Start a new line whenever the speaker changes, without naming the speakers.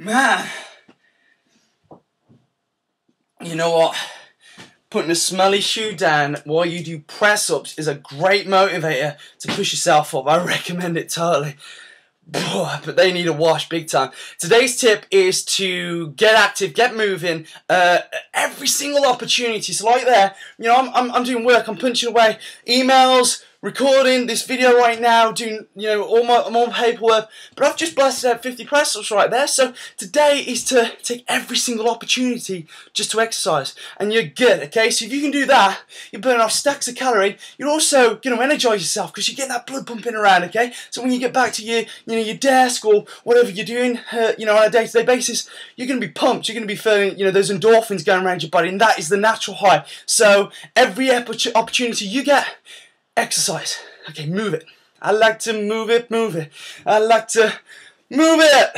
Man, you know what? Putting a smelly shoe down while you do press ups is a great motivator to push yourself up. I recommend it totally. But they need a wash big time. Today's tip is to get active, get moving, uh, every single opportunity. So, like there, you know, I'm, I'm, I'm doing work, I'm punching away emails, recording this video right now, doing you know all my, all my paperwork, but I've just blasted out 50 press ups right there. So today is to take every single opportunity just to exercise, and you're good. Okay, so if you can do that, you burn off stacks of calorie. You're also going to energize yourself because you get that blood pumping around. Okay, so when you get back to your you know your desk or whatever you're doing, uh, you know on a day-to-day -day basis, you're going to be pumped. You're going to be feeling you know those endorphins going around your body, and that is the natural high. So every opportunity you get exercise. Okay, move it. I like to move it, move it. I like to move it.